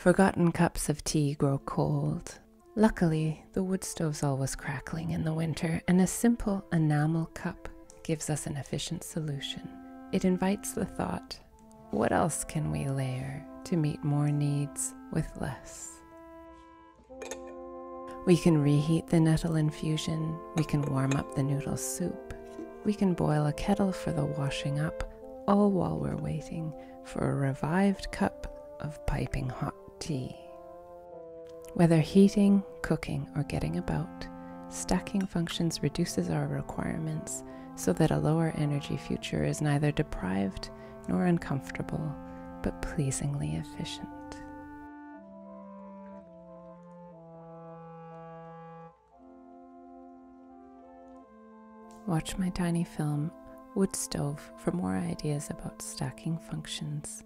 Forgotten cups of tea grow cold. Luckily, the wood stove's always crackling in the winter, and a simple enamel cup gives us an efficient solution. It invites the thought what else can we layer to meet more needs with less? We can reheat the nettle infusion, we can warm up the noodle soup, we can boil a kettle for the washing up, all while we're waiting for a revived cup of piping hot tea. Whether heating, cooking, or getting about, stacking functions reduces our requirements so that a lower energy future is neither deprived nor uncomfortable, but pleasingly efficient. Watch my tiny film, Wood Stove, for more ideas about stacking functions.